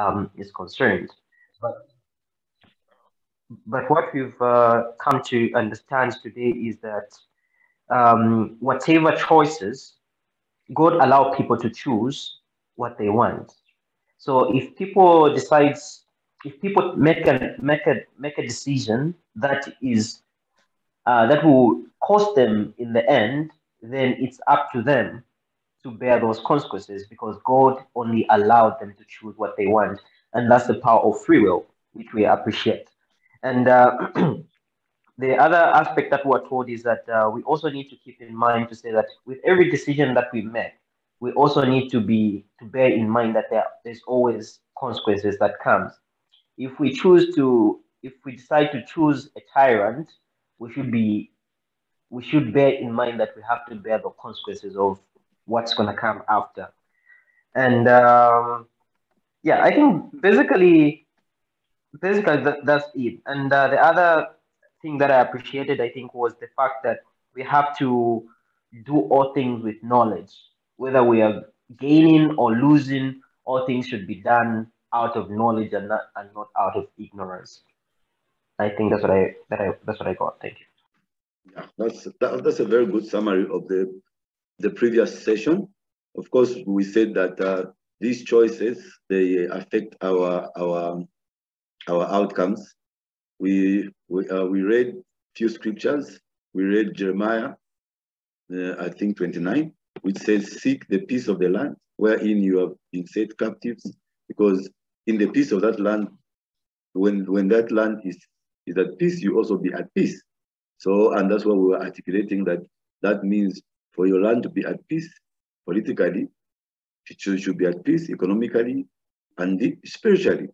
um, is concerned. But but what we've uh, come to understand today is that um, whatever choices, God allow people to choose what they want. So if people decides, if people make a make a make a decision that is uh, that will cost them in the end, then it's up to them to bear those consequences because God only allowed them to choose what they want, and that's the power of free will, which we appreciate. And uh, the other aspect that we're told is that uh, we also need to keep in mind to say that with every decision that we make, we also need to be to bear in mind that there, there's always consequences that comes. If we choose to, if we decide to choose a tyrant, we should be, we should bear in mind that we have to bear the consequences of what's going to come after. And um, yeah, I think basically basically that, that's it. And uh, the other thing that I appreciated, I think, was the fact that we have to do all things with knowledge, whether we are gaining or losing. All things should be done out of knowledge and not and not out of ignorance. I think that's what I that I that's what I got. Thank you. Yeah, that's that, that's a very good summary of the the previous session. Of course, we said that uh, these choices they affect our our our outcomes. We, we, uh, we read few scriptures. We read Jeremiah, uh, I think 29, which says, seek the peace of the land wherein you have been set captives, because in the peace of that land, when, when that land is, is at peace, you also be at peace. So, and that's what we were articulating that that means for your land to be at peace politically, it should, be at peace economically and spiritually.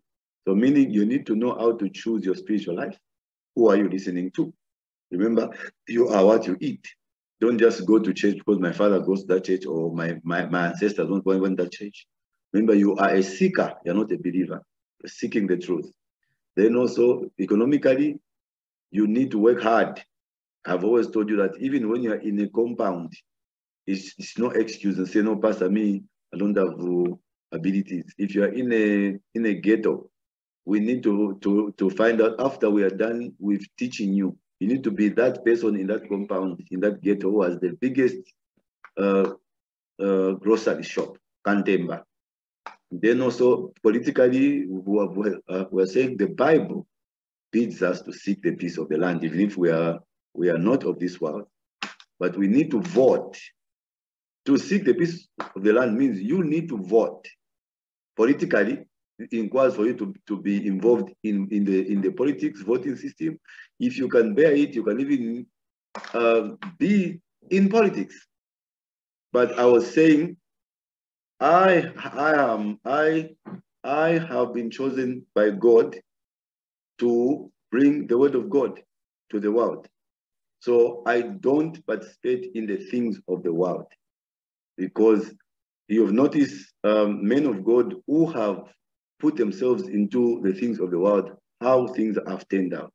So meaning you need to know how to choose your spiritual life. Who are you listening to? Remember, you are what you eat. Don't just go to church because my father goes to that church or my, my, my ancestors don't go to that church. Remember, you are a seeker. You're not a believer. You're seeking the truth. Then also, economically, you need to work hard. I've always told you that even when you're in a compound, it's, it's no excuse and say, no, Pastor, me, I don't have uh, abilities. If you're in a in a ghetto, we need to, to, to find out after we are done with teaching you, you need to be that person in that compound, in that ghetto who has the biggest uh, uh, grocery shop, Kantemba. Then also politically, we are, uh, we are saying the Bible bids us to seek the peace of the land, even if we are we are not of this world. But we need to vote. To seek the peace of the land means you need to vote politically inquires for you to, to be involved in, in the in the politics voting system. If you can bear it, you can even uh, be in politics. But I was saying, I I am I I have been chosen by God to bring the word of God to the world. So I don't participate in the things of the world because you have noticed um, men of God who have put themselves into the things of the world, how things have turned out,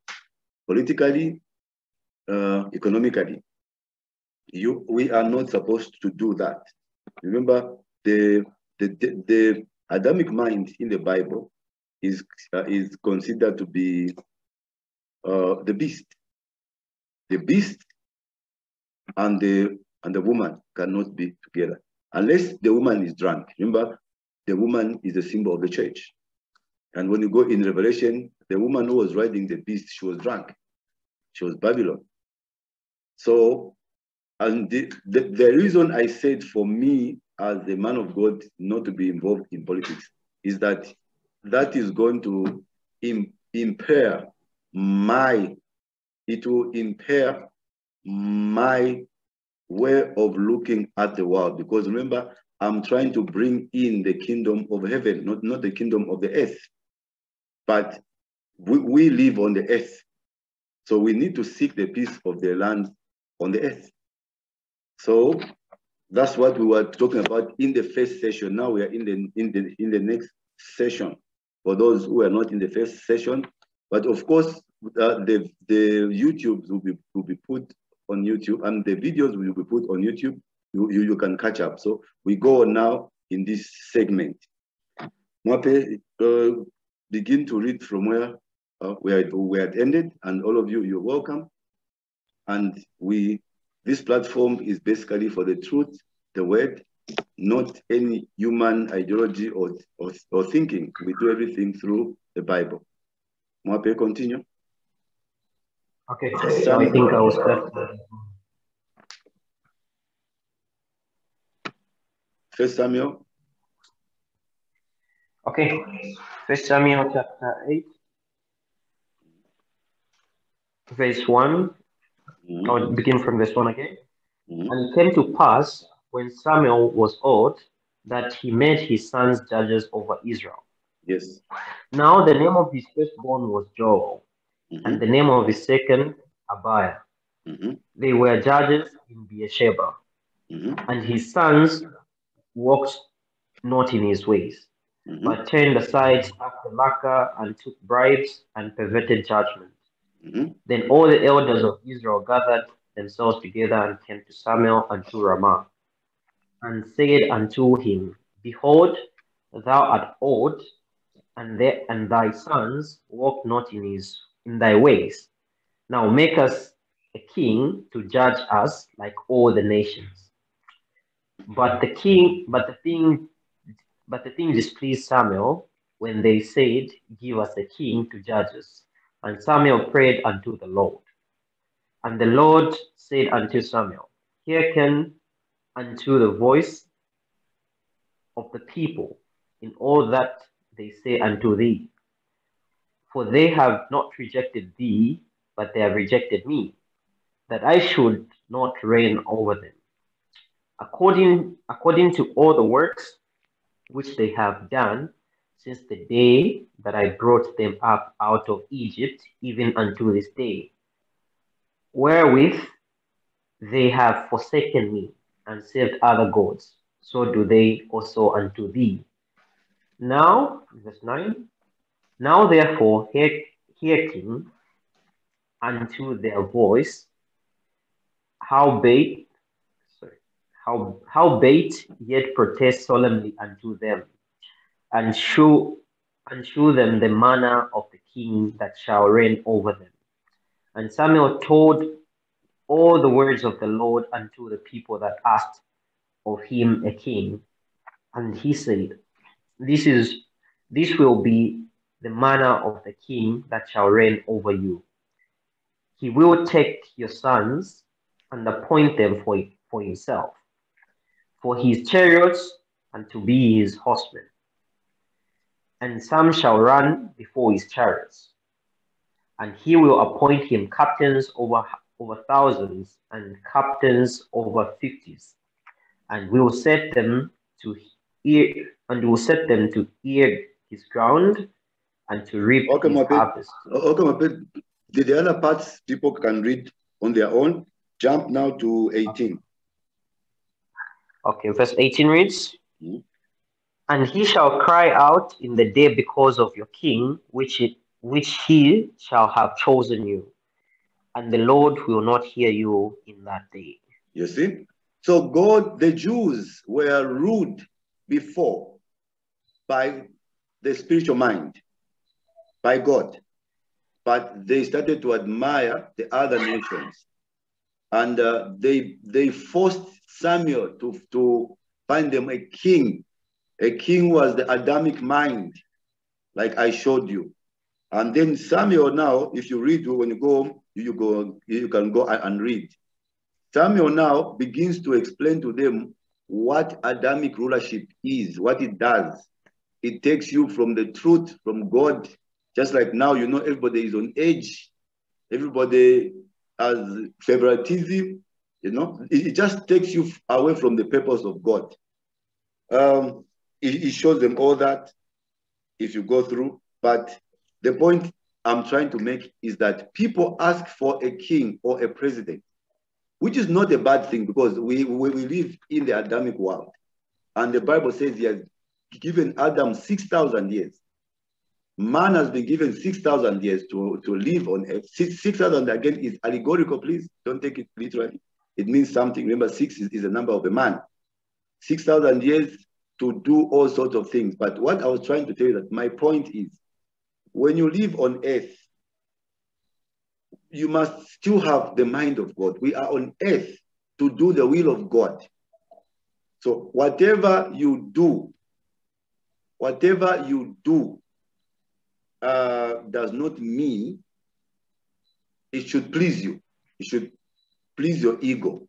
politically, uh, economically. You, we are not supposed to do that. Remember, the, the, the, the Adamic mind in the Bible is, uh, is considered to be uh, the beast. The beast and the, and the woman cannot be together unless the woman is drunk. Remember, the woman is the symbol of the church. And when you go in Revelation, the woman who was riding the beast, she was drunk. She was Babylon. So, and the, the, the reason I said for me as a man of God not to be involved in politics is that that is going to Im impair my, it will impair my way of looking at the world. Because remember, I'm trying to bring in the kingdom of heaven, not, not the kingdom of the earth. But we, we live on the earth. So we need to seek the peace of the land on the earth. So that's what we were talking about in the first session. Now we are in the in the in the next session for those who are not in the first session. But of course, uh, the the YouTubes will be will be put on YouTube and the videos will be put on YouTube you, you, you can catch up. So we go on now in this segment. Mwape, uh, begin to read from where uh, we, had, we had ended, and all of you, you're welcome. And we, this platform is basically for the truth, the word, not any human ideology or, or, or thinking. We do everything through the Bible. Mwape, continue. Okay, so I think I will start. First Samuel. Okay, First Samuel chapter 8, verse 1. Mhm, I'll begin from verse 1 again. mhm, And it came to pass when Samuel was old that he made his sons judges over Israel. Yes. Now the name of his firstborn was Joel, Mhm, and the name of his second Abiah. mhm, They were judges in Beersheba, mhm, and his sons walked not in his ways, mhm, but turned aside after lucre and took bribes and perverted judgment. mhm, Then all the elders of Israel gathered themselves together and came to Samuel unto Ramah, and said unto him, Behold, thou art old, and, the, and thy sons walk not in his in thy ways. Now make us a king to judge us like all the nations. But the king, but the thing, but the thing displeased Samuel when they said, Give us a king to judge us. And Samuel prayed unto the Lord. And the Lord said unto Samuel, Hearken unto the voice of the people in all that they say unto thee. For they have not rejected thee, but they have rejected me, that I should not reign over them. According, according to all the works which they have done since the day that I brought them up out of Egypt, even unto this day, wherewith they have forsaken me and served other gods, so do they also unto thee. Now, verse 9, now therefore hear- hearken unto their voice, howbeit, sorry, how howbeit yet protest solemnly unto them, and show and shew them the manner of the king that shall reign over them. And Samuel told all the words of the Lord unto the people that asked of him a king. And he said, This is this will be the manner of the king that shall reign over you. He will take your sons and appoint them for, for himself, for his chariots and to be his horsemen. And some shall run before his chariots. And he will appoint him captains over, over thousands and captains over fifties, and will set them to and will set them to ear his ground and to reap Okay, his harvest. Okay, the, the other parts people can read on their own. Jump now to 18. Okay, verse 18 reads, Mhm. And he shall cry out in the day because of your king, which, it, which he shall have chosen you. And the Lord will not hear you in that day. You see? So God, the Jews were ruled before by the spiritual mind, by God. But they started to admire the other nations. And uh, they, they forced Samuel to, to find them a king. A king was the Adamic mind, like I showed you. And then Samuel now, if you read, when you go you go, you can go and and read. Samuel now begins to explain to them what Adamic rulership is, what it does. It takes you from the truth, from God. Just like now, you know, everybody is on edge. Everybody has favoritism, you know. It, it just takes you away from the purpose of God. Um, it, it shows them all that if you go through. But the point I'm trying to make is that people ask for a king or a president which is not a bad thing because we, we, we live in the Adamic world. And the Bible says he has given Adam 6,000 years. Man has been given 6,000 years to, to live on earth. 6,000 again is allegorical, please. Don't take it literally. It means something. Remember, six is, is the number of a man. 6,000 years to do all sorts of things. But what I was trying to tell you that my point is when you live on earth, you must still have the mind of God. We are on earth to do the will of God. So whatever you do, whatever you do uh, does not mean it should please you. It should please your ego.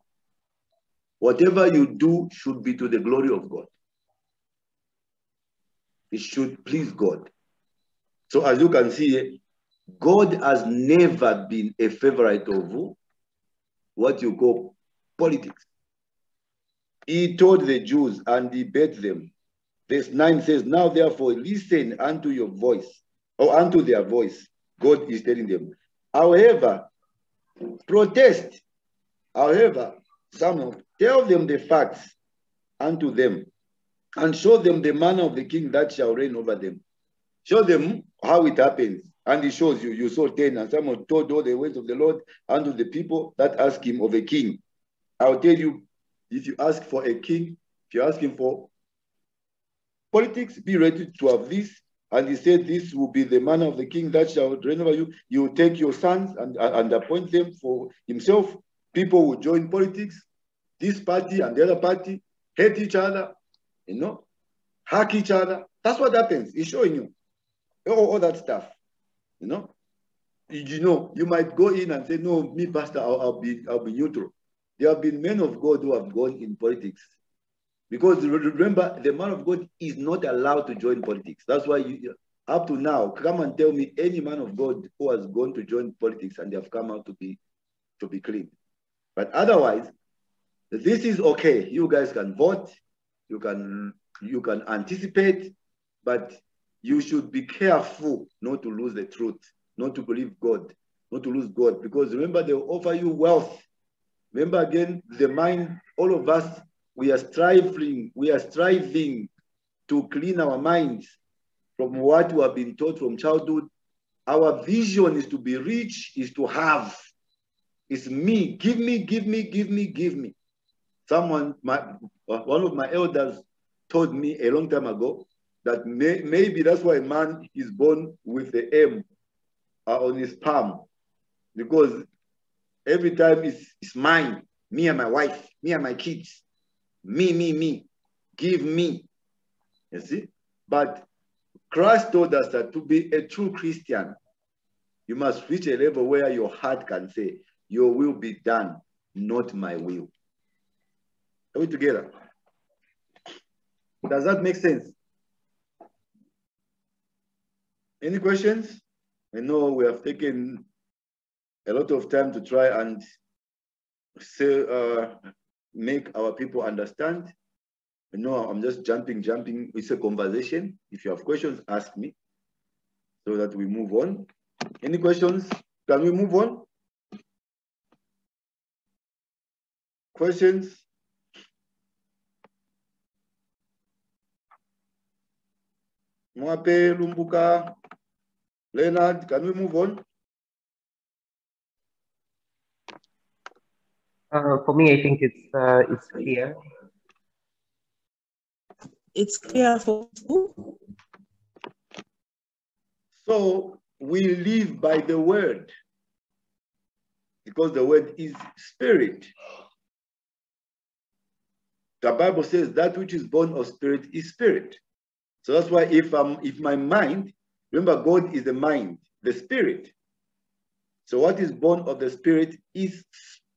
Whatever you do should be to the glory of God. It should please God. So as you can see, God has never been a favorite of what you call politics. He told the Jews and he bet them. Verse 9 says, Now therefore listen unto your voice, or unto their voice. God is telling them. However, protest. However, Samuel, tell them the facts unto them, and show them the manner of the king that shall reign over them. Show them how it happens. And he shows you, you saw 10, and Samuel told all the ways of the Lord unto the people that ask him of a king. I'll tell you, if you ask for a king, if you're asking for politics, be ready to have this. And he said, This will be the manner of the king that shall reign over you. He will take your sons and, and appoint them for himself. People will join politics. This party and the other party hate each other, you know, hack each other. That's what happens. He's showing you all, all that stuff. You know, you know, you might go in and say, "No, me, pastor, I'll, I'll be, I'll be neutral." There have been men of God who have gone in politics, because remember, the man of God is not allowed to join politics. That's why you, up to now, come and tell me any man of God who has gone to join politics and they have come out to be, to be clean. But otherwise, this is okay. You guys can vote, you can, you can anticipate, but you should be careful not to lose the truth, not to believe God, not to lose God. Because remember, they offer you wealth. Remember again, the mind, all of us, we are striving, we are striving to clean our minds from what we have been taught from childhood. Our vision is to be rich, is to have. It's me, give me, give me, give me, give me. Someone, my, one of my elders told me a long time ago, that may, maybe that's why a man is born with the M uh, on his palm, because every time it's, it's mine, me and my wife, me and my kids, me, me, me, give me. You see? But Christ told us that to be a true Christian, you must reach a level where your heart can say, Your will be done, not my will. Are we together? Does that make sense? Any questions? I know we have taken a lot of time to try and say, uh, make our people understand. No, I'm just jumping, jumping. It's a conversation. If you have questions, ask me so that we move on. Any questions? Can we move on? Questions? Mwape, Lumbuka, Leonard, can we move on? For me, I think it's uh, it's clear. It's clear for who? So we live by the word because the word is spirit. The Bible says that which is born of spirit is spirit. So that's why if I'm if my mind Remember, God is the mind, the spirit. So what is born of the spirit is,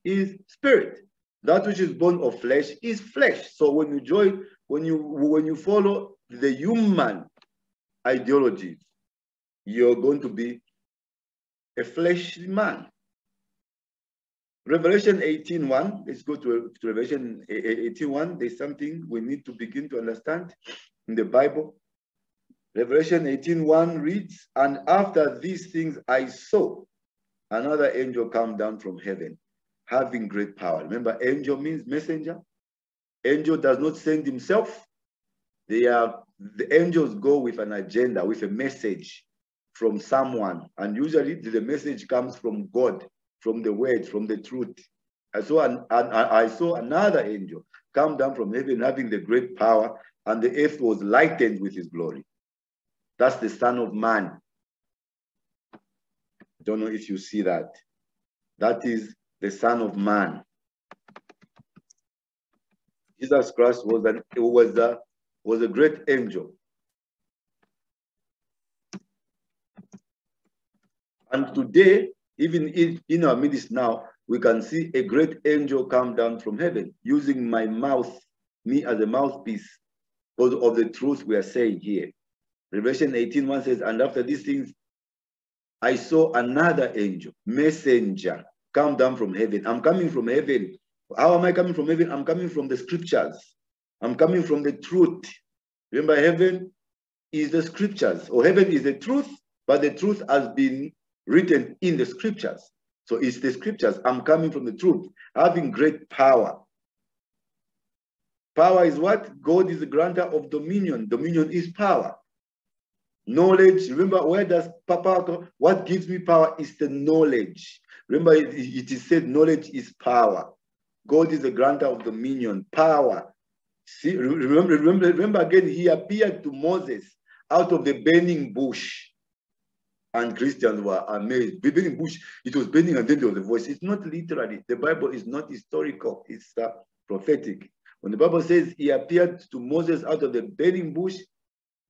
is spirit. That which is born of flesh is flesh. So when you join, when you when you follow the human ideology, you're going to be a fleshly man. Revelation 18.1, let's go to, to Revelation 18.1. There's something we need to begin to understand in the Bible. Revelation 18:1 reads, And after these things I saw another angel come down from heaven, having great power. Remember, angel means messenger. Angel does not send himself. They are the angels go with an agenda, with a message from someone. And usually the message comes from God, from the word, from the truth. I saw an, an I saw another angel come down from heaven having the great power and the earth was lightened with his glory. That's the Son of Man. I don't know if you see that. That is the Son of Man. Jesus Christ was an was a was a great angel. And today, even in, in our midst now, we can see a great angel come down from heaven using my mouth, me as a mouthpiece, because of the truth we are saying here. Revelation 18 1 says, And after these things, I saw another angel, messenger, come down from heaven. I'm coming from heaven. How am I coming from heaven? I'm coming from the scriptures. I'm coming from the truth. Remember, heaven is the scriptures, or heaven is the truth, but the truth has been written in the scriptures. So it's the scriptures. I'm coming from the truth, having great power. Power is what? God is the grantor of dominion. Dominion is power. Knowledge, remember, where does power What gives me power is the knowledge. Remember, it, is said knowledge is power. God is the grantor of dominion, power. See, remember, remember, remember again, he appeared to Moses out of the burning bush. And Christians were amazed. The burning bush, it was burning and then there was a voice. It's not literally. The Bible is not historical. It's uh, prophetic. When the Bible says he appeared to Moses out of the burning bush,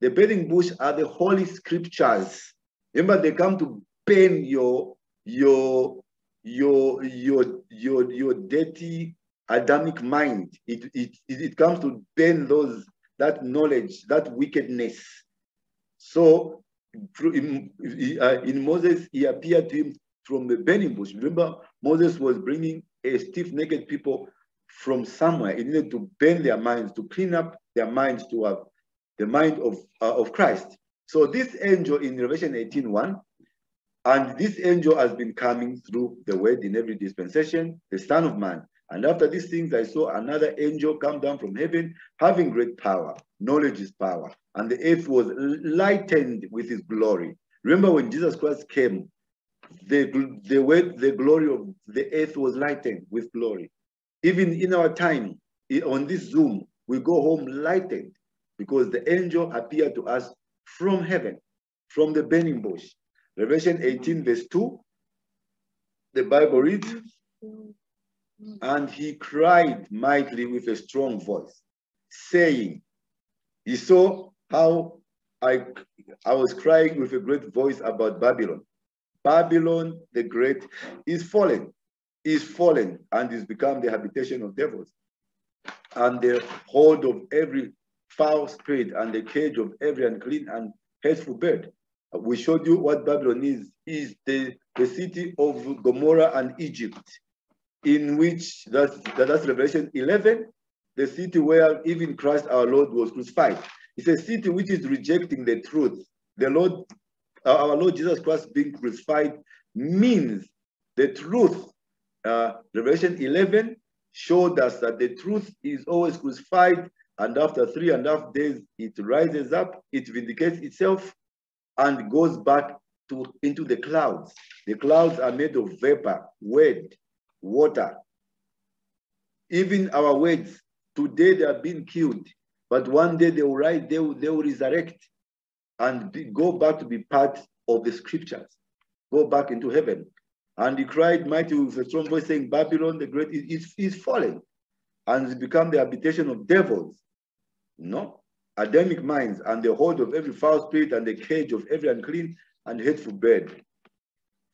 the burning bush are the holy scriptures. Remember, they come to burn your your your your your your dirty Adamic mind. It it it comes to burn those that knowledge, that wickedness. So in, uh, in Moses, he appeared to him from the burning bush. Remember, Moses was bringing a stiff-necked people from somewhere. He needed to bend their minds, to clean up their minds to have the mind of, uh, of Christ. So this angel in Revelation 18.1, and this angel has been coming through the word in every dispensation, the Son of Man. And after these things, I saw another angel come down from heaven, having great power. Knowledge is power. And the earth was lightened with his glory. Remember when Jesus Christ came, the, the, word, the glory of the earth was lightened with glory. Even in our time, on this Zoom, we go home lightened because the angel appeared to us from heaven, from the burning bush. Revelation 18, verse 2, the Bible reads, And he cried mightily with a strong voice, saying, He saw how I, I was crying with a great voice about Babylon. Babylon the Great is fallen, is fallen, and is become the habitation of devils, and the hold of every foul spirit and the cage of every unclean and hateful bird. We showed you what Babylon is, is the, the city of Gomorrah and Egypt, in which, that's, that's Revelation 11, the city where even Christ our Lord was crucified. It's a city which is rejecting the truth. The Lord, our Lord Jesus Christ being crucified means the truth. Uh, Revelation 11 showed us that the truth is always crucified and after three and a half days, it rises up, it vindicates itself, and goes back to into the clouds. The clouds are made of vapor, wind, water. Even our words, today they are being killed, but one day they will rise, they will, they will resurrect and be, go back to be part of the scriptures, go back into heaven. And he cried mighty with a strong voice, saying, Babylon the Great is, is, is fallen and has become the habitation of devils no. Adamic minds and the hold of every foul spirit and the cage of every unclean and hateful bird.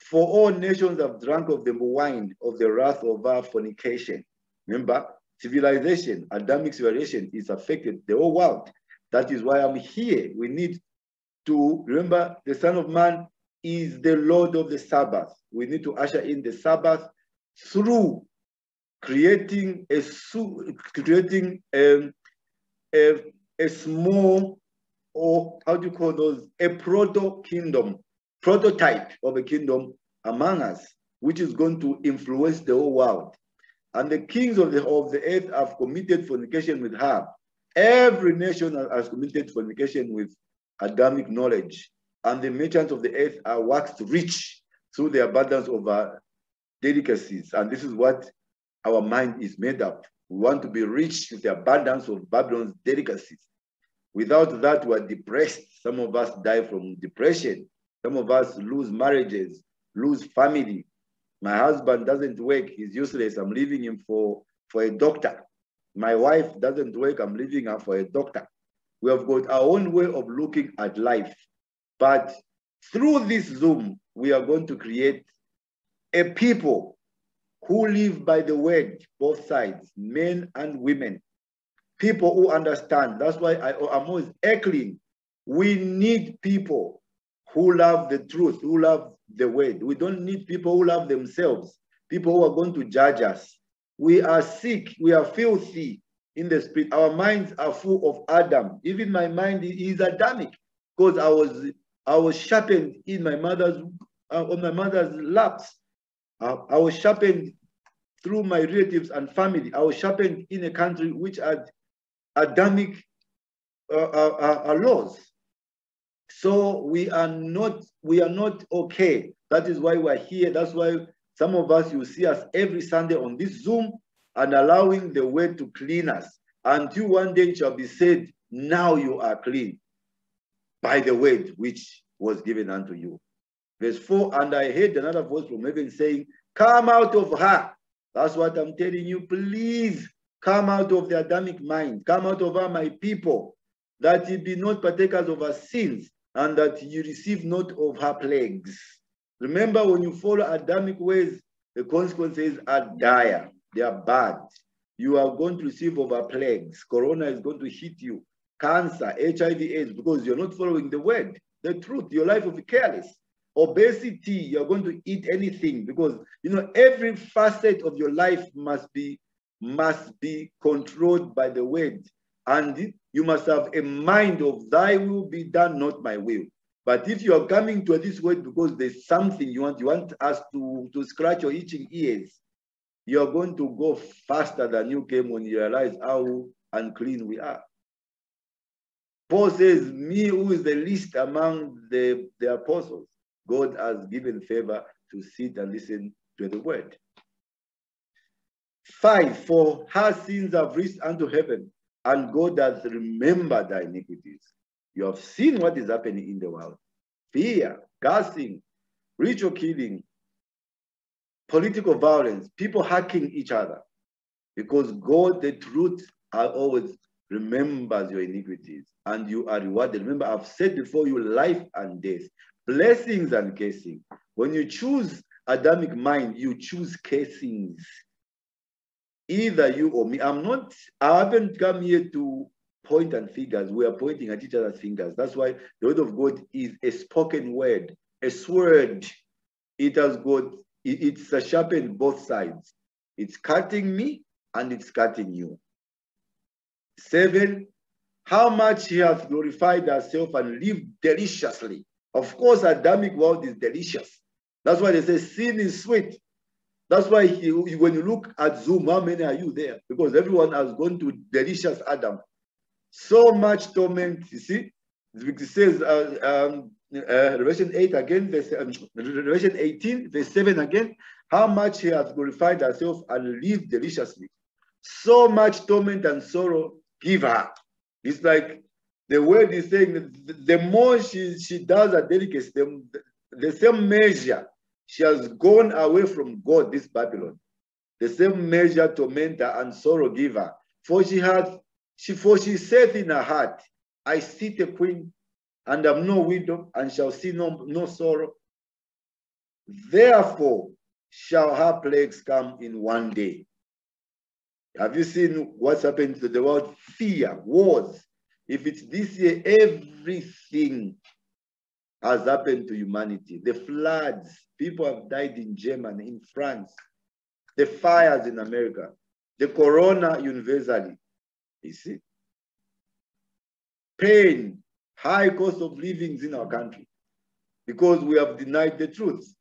For all nations have drunk of the wine of the wrath of our fornication. Remember, civilization, Adamic civilization is affected the whole world. That is why I'm here. We need to remember the Son of Man is the Lord of the Sabbath. We need to usher in the Sabbath through creating a creating um, a, a small, or how do you call those, a proto kingdom, prototype of a kingdom among us, which is going to influence the whole world. And the kings of the, of the earth have committed fornication with her. Every nation has committed fornication with Adamic knowledge. And the merchants of the earth are waxed rich through the abundance of our delicacies. And this is what our mind is made up. We want to be rich with the abundance of Babylon's delicacies. Without that, we're depressed. Some of us die from depression. Some of us lose marriages, lose family. My husband doesn't work, he's useless. I'm leaving him for, for a doctor. My wife doesn't work, I'm leaving her for a doctor. We have got our own way of looking at life. But through this Zoom, we are going to create a people who live by the word, both sides, men and women. People who understand. That's why I, I'm always echoing. We need people who love the truth, who love the word. We don't need people who love themselves, people who are going to judge us. We are sick, we are filthy in the spirit. Our minds are full of Adam. Even my mind is Adamic because I was I was sharpened in my mother's uh, on my mother's laps. Uh, I was sharpened through my relatives and family. I was sharpened in a country which had Adamic uh, uh, uh, laws. So we are not we are not okay. That is why we're here. That's why some of us you see us every Sunday on this Zoom and allowing the word to clean us until one day it shall be said, "Now you are clean." by the word which was given unto you. Verse 4 And I heard another voice from heaven saying, Come out of her. That's what I'm telling you. Please come out of the Adamic mind. Come out of her, my people, that ye be not partakers of her sins, and that you receive not of her plagues. Remember, when you follow Adamic ways, the consequences are dire. They are bad. You are going to receive of her plagues. Corona is going to hit you cancer, HIV, AIDS, because you're not following the word, the truth. Your life will be careless. Obesity, you're going to eat anything because you know every facet of your life must be must be controlled by the word, and you must have a mind of Thy will be done, not my will. But if you are coming to this word because there's something you want, you want us to, to scratch your itching ears, you're going to go faster than you came when you realize how unclean we are. Paul says, Me who is the least among the, the apostles, God has given favor to sit and listen to the word. Five, for her sins have reached unto heaven, and God has remembered thy iniquities. You have seen what is happening in the world fear, gassing, ritual killing, political violence, people hacking each other. Because God, the truth, are always remembers your iniquities and you are rewarded. Remember, I've said before you life and death, blessings and cursing. When you choose Adamic mind, you choose casings. Either you or me. I'm not, I haven't come here to point and fingers. We are pointing at each other's fingers. That's why the word of God is a spoken word, a sword. It has got, it's a sharpened both sides. It's cutting me and it's cutting you. Seven, how much he has glorified herself and lived deliciously. Of course, Adamic world is delicious. That's why they say sin is sweet. That's why he, when you look at Zoom, how many are you there? Because everyone has gone to delicious Adam. So much torment, you see. It says, uh, um, uh, Revelation 8 again, verse, um, Revelation 18, verse 7 again, how much he has glorified herself and lived deliciously. So much torment and sorrow give her. It's like the word is saying the more she, she does a delicacy, the, the same measure she has gone away from God, this Babylon. The same measure tormentor and sorrow giver. For she hath, she for she saith in her heart, I sit a queen, and am no widow, and shall see no, no sorrow. Therefore shall her plagues come in one day. Have you seen what's happened to the world? Fear, wars. If it's this year, everything has happened to humanity. The floods, people have died in Germany, in France, the fires in America, the corona universally. You see? Pain, high cost of living in our country because we have denied the truth.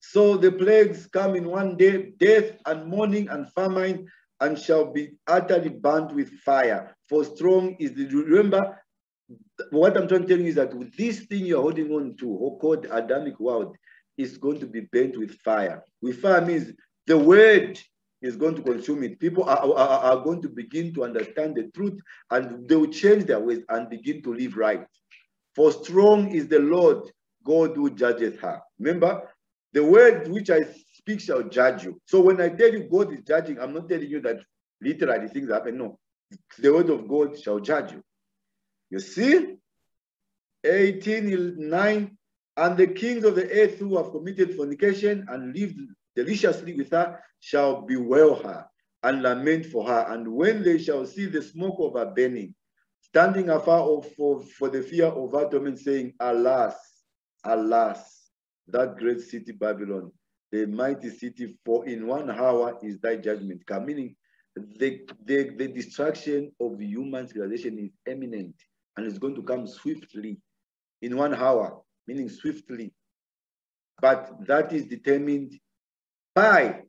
So the plagues come in one day, death and mourning and famine, and shall be utterly burnt with fire. For strong is the, remember, what I'm trying to tell you is that this thing you're holding on to, oh called Adamic world, is going to be burnt with fire. With fire means the word is going to consume it. People are, are, are going to begin to understand the truth and they will change their ways and begin to live right. For strong is the Lord God who judges her. Remember, the word which I speak shall judge you. So when I tell you God is judging, I'm not telling you that literally things happen. No, the word of God shall judge you. You see, 18, 9, and the kings of the earth who have committed fornication and lived deliciously with her shall bewail her and lament for her. And when they shall see the smoke of her burning, standing afar off for, for the fear of her torment, saying, Alas, alas, that great city Babylon, the mighty city, for in one hour is thy judgment come. Meaning, the, the, the destruction of the human civilization is imminent and it's going to come swiftly in one hour, meaning swiftly. But that is determined by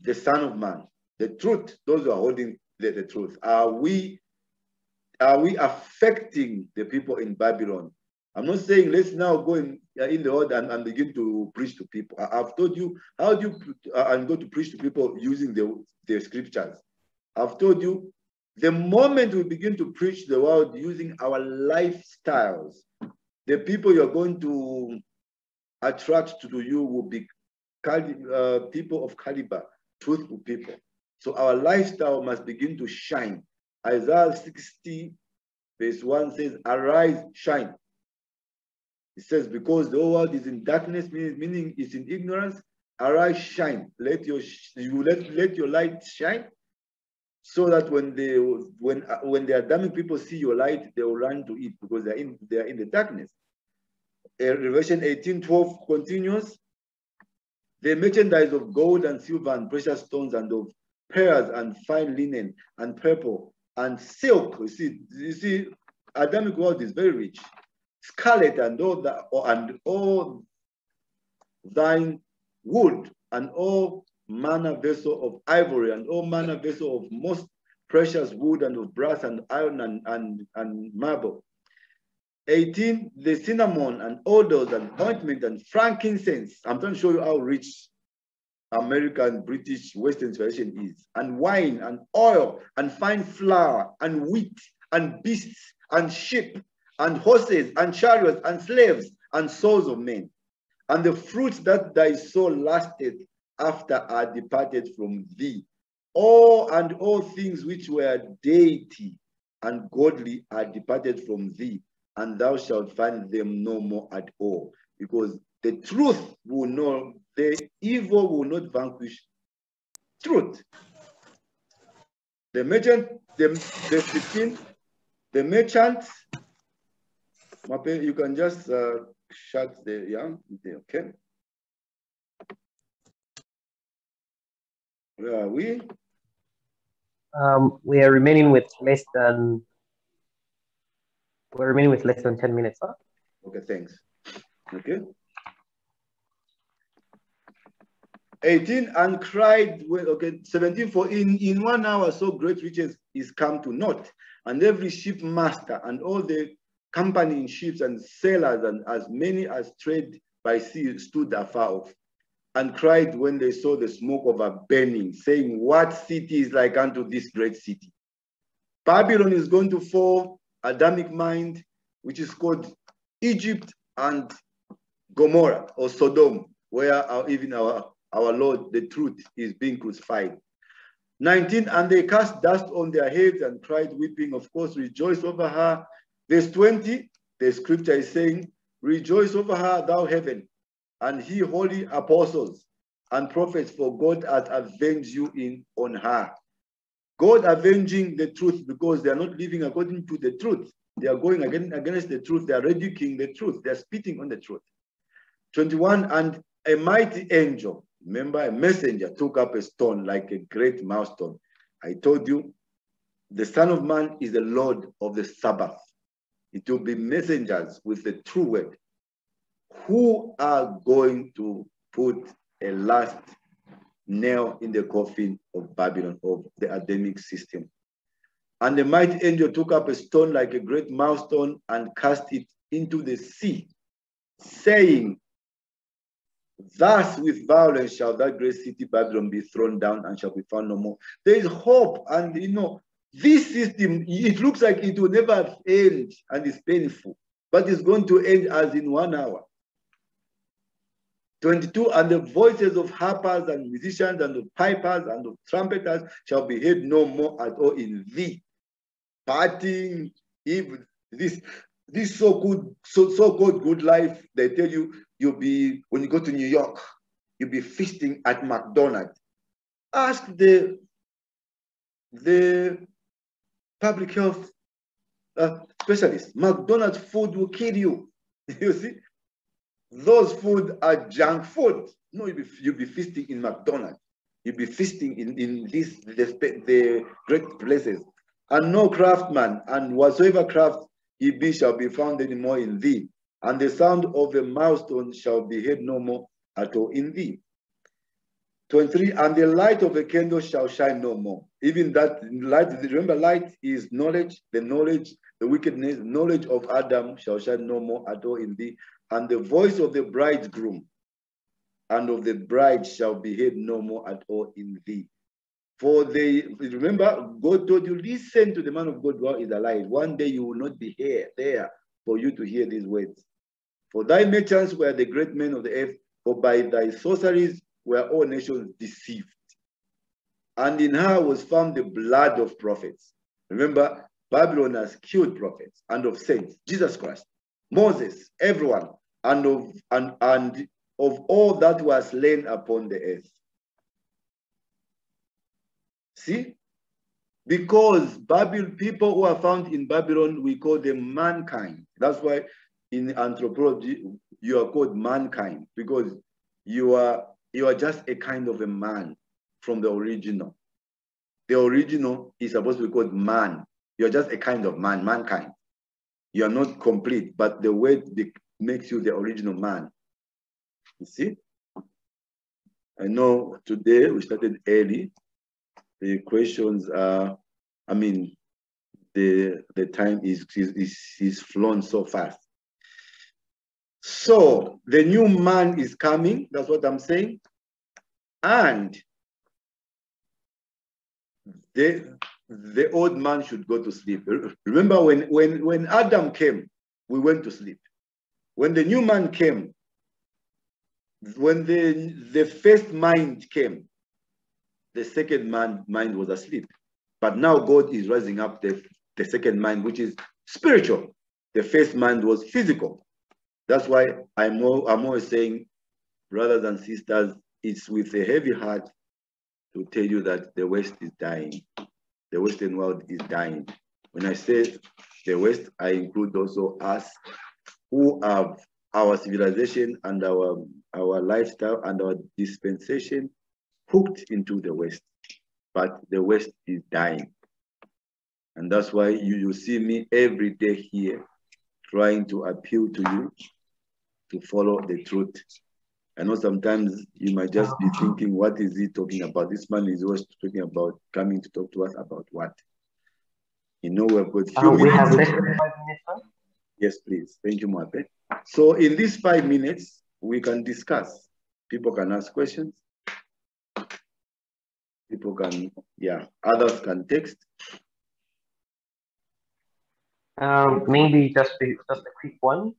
the Son of Man, the truth, those who are holding the, the truth. Are we are we affecting the people in Babylon? I'm not saying let's now go uh, in the order and, and, begin to preach to people. I, have told you how do you uh, and go to preach to people using the, the scriptures. I've told you the moment we begin to preach the word using our lifestyles, the people you're going to attract to you will be uh, people of caliber, truthful people. So our lifestyle must begin to shine. Isaiah 60, verse 1 says, Arise, shine. It says, Because the whole world is in darkness, meaning it's in ignorance, arise, shine. Let your you let, let your light shine. So that when they when when the Adamic people see your light, they will run to it because they're in they're in the darkness. Uh, Revelation 18, 12 continues. The merchandise of gold and silver and precious stones and of pearls and fine linen and purple and silk. You see, you see, Adamic world is very rich. Scarlet oh, and all that, and all thine wood and oh, all manner vessel of ivory and oh, all manner vessel of most precious wood and of brass and iron and, and, and marble. 18, the cinnamon and odors and ointment and frankincense. I'm trying to show you how rich American, British, Western civilization is. And wine and oil and fine flour and wheat and beasts and sheep and horses and chariots and slaves and souls of men. And the fruits that thy soul lasted after are departed from thee. All and all things which were deity and godly are departed from thee and thou shalt find them no more at all. Because the truth will not, the evil will not vanquish truth. The merchant, the, the 15, the merchant, you can just uh, shut the, yeah, okay. Where are we? Um, we are remaining with less than we're remaining with less than 10 minutes, huh? Okay, thanks. Okay. 18 and cried well, okay 17 for in in one hour so great riches is come to naught and every ship master and all the company in ships and sailors and as many as trade by sea stood afar off and cried when they saw the smoke of a burning saying what city is like unto this great city babylon is going to fall Adamic mind, which is called Egypt and Gomorrah or Sodom, where our, even our, our Lord, the truth, is being crucified. 19, and they cast dust on their heads and cried, weeping, of course, rejoice over her. Verse 20, the scripture is saying, Rejoice over her, thou heaven, and he holy apostles and prophets, for God hath avenged you in on her. God avenging the truth because they are not living according to the truth. They are going against the truth. They are ridiculing the truth. They are spitting on the truth. 21, and a mighty angel, remember a messenger, took up a stone like a great milestone. I told you, the Son of Man is the Lord of the Sabbath. It will be messengers with the true word who are going to put a last nail in the coffin of Babylon, of the Adamic system. And the mighty angel took up a stone like a great milestone and cast it into the sea, saying, Thus, with violence shall that great city Babylon be thrown down and shall be found no more. There is hope, and you know, this system, it looks like it will never end and it's painful, but it's going to end as in one hour. 22, and the voices of harpers and musicians and of pipers and of trumpeters shall be heard no more at all in thee. Parting, even this this so-called so, so-called good life, they tell you you'll be when you go to New York, you'll be feasting at McDonald's. Ask the the public health uh, specialist. McDonald's food will kill you. you see, those food are junk food. No, you'll be, you'll be feasting in McDonald's. You'll be feasting in, in these the, the great places. And no craftsman, and whatsoever craft he be shall be found anymore in thee. And the sound of a milestone shall be heard no more at all in thee. 23, and the light of a candle shall shine no more. Even that light, remember, light is knowledge, the knowledge, the wickedness, knowledge of Adam shall shine no more at all in thee. And the voice of the bridegroom and of the bride shall be heard no more at all in thee. For they, remember, God told you, listen to the man of God while he's alive. One day you will not be here, there, for you to hear these words. For thy merchants were the great men of the earth, for by thy sorceries were all nations deceived. And in her was found the blood of prophets. Remember, Babylon has killed prophets and of saints, Jesus Christ, Moses, everyone, and of and, and of all that was slain upon the earth. See? Because Babylon, people who are found in Babylon, we call them mankind. That's why in anthropology, you are called mankind because you are you are just a kind of a man from the original. The original is supposed to be called man. You're just a kind of man, mankind. You are not complete, but the word makes you the original man. You see? I know today we started early. The questions are, I mean, the the time is is is flown so fast. So the new man is coming. That's what I'm saying. And the, the old man should go to sleep. Remember when, when, when Adam came, we went to sleep. When the new man came, when the, the first mind came, the second man, mind was asleep. But now God is rising up the, the second mind, which is spiritual. The first mind was physical. That's why I'm, I'm always saying, brothers and sisters, it's with a heavy heart to tell you that the West is dying. The Western world is dying. When I say the West, I include also us who have our civilization and our, our lifestyle and our dispensation hooked into the West. But the West is dying. And that's why you, you see me every day here trying to appeal to you to follow the truth. I know sometimes you might just be thinking, what is he talking about? This man is always talking about coming to talk to us about what? You know, we've got few Uh, we have minutes. less than five minutes. huh? Yes, please. Thank you, Moape. So in these five minutes, we can discuss. People can ask questions. People can, yeah, others can text. Um, maybe just a, just a quick one.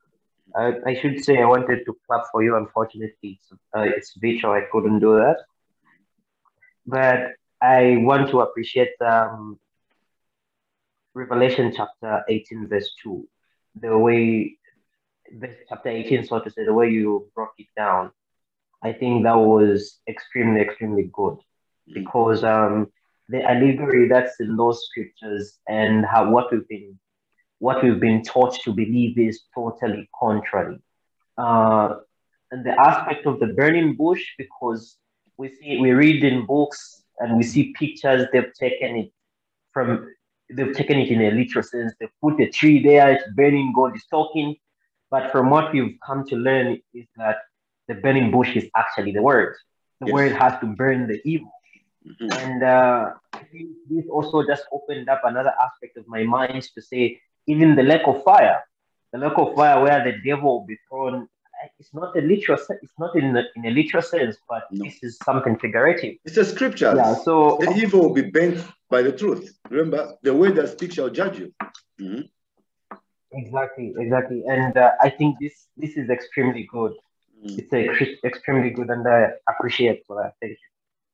Uh, I should say I wanted to clap for you. Unfortunately, it's, uh, it's virtual. I couldn't do that. But I want to appreciate um, Revelation chapter 18, verse 2. The way, verse chapter 18, so to say, the way you broke it down. I think that was extremely, extremely good because um, the allegory that's in those scriptures and how what we've been what we've been taught to believe is totally contrary. Uh, and the aspect of the burning bush, because we see we read in books and we see pictures, they've taken it from they've taken it in a literal sense. They put a tree there, it's burning, God is talking. But from what we've come to learn is that the burning bush is actually the word. The Yes. word has to burn the evil. Mhm. And uh, this also just opened up another aspect of my mind to say, even the lake of fire, the lake of fire where the devil will be thrown, it's not a literal. It's not in a, in a literal sense, but No. this is something figurative. It's a scripture. Yeah. So The evil will be bent by the truth. Remember, the way that speaks shall judge you. Mhm. exactly, exactly, and uh, I think this this is extremely good. Mm. It's a, extremely good, and I appreciate for that. Thank you.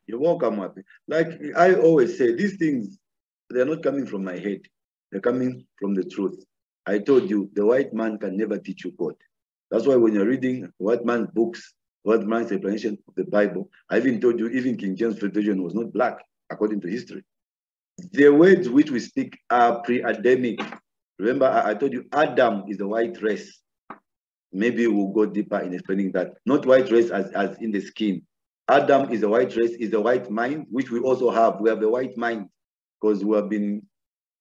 You're welcome, Wapi. Like I always say, these things, they're not coming from my head. They're coming from the truth. I told you, the white man can never teach you God. That's why when you're reading white man's books, white man's explanation of the Bible, I even told you, even King James version was not black, according to history. The words which we speak are pre-Adamic. Remember, I, I told you Adam is the white race. Maybe we'll go deeper in explaining that. Not white race as, as in the skin. Adam is a white race, is a white mind, which we also have. We have the white mind because we have been,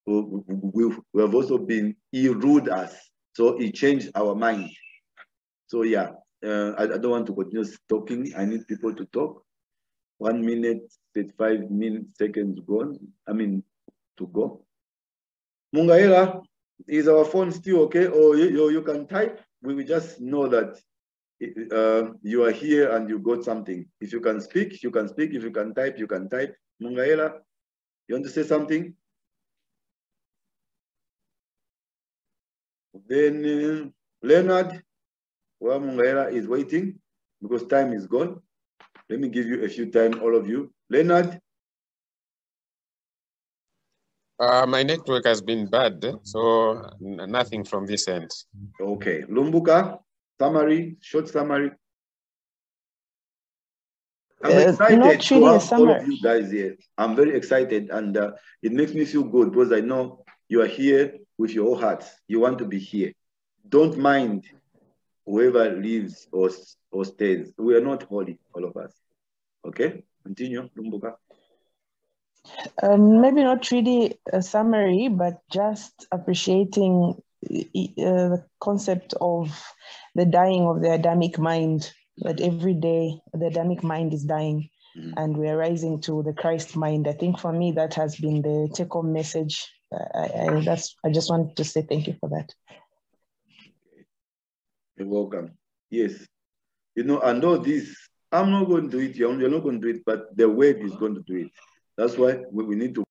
we, we, have also been, he ruled us. So he changed our mind. So yeah, uh, I, I don't want to continue talking. I need people to talk. One minute, 35 minutes, seconds gone. I mean, to go. Mungaela, is our phone still okay? Or you, you, you can type? We will just know that uh, you are here and you got something. If you can speak, you can speak. If you can type, you can type. Mungaela, you want to say something? Then uh, Leonard, well, Mungaela is waiting because time is gone. Let me give you a few time, all of you. Leonard, Uh, my network has been bad, so nothing from this end. okay. Lumbuka, summary, short summary. I'm Uh, excited not to really a have all of you guys here. I'm very excited and uh, it makes me feel good because I know you are here with your whole hearts. You want to be here. Don't mind whoever leaves or, or stays. We are not holy, all of us. Okay, continue, Lumbuka. Um, maybe not really a summary, but just appreciating uh, the concept of the dying of the Adamic mind, that every day the Adamic mind is dying Mhm. and we are rising to the Christ mind. I think for me, that has been the take home message. I, I, that's, I just want to say thank you for that. You're welcome. Yes. You know, I know this. I'm not going to do it. You're not going to do it, but the word is going to do it. That's why we, we need to